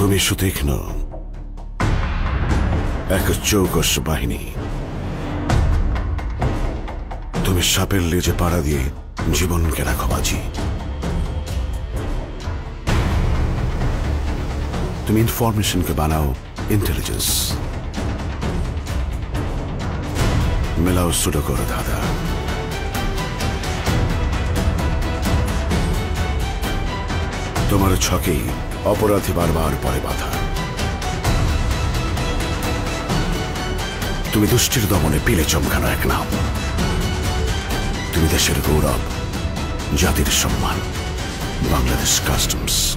তুমি সুতীক্ষ্ণ। এক চৌকস বাহিনী। তুমি সাপের লেজে পাড়া দিয়ে জীবনকে রাখো বাজি তুমি ইনফরমেশনকে বানাও ইন্টেলিজেন্স। মেলাও সুডো করো দাদা তোমার ছকেই অপরাধী বারবার পরে বাধা। তুমি দুষ্টির দমনে পিলে চমকানো এক নাম। তুমি দেশের গৌরব, জাতির সম্মান, বাংলাদেশ কাস্টমস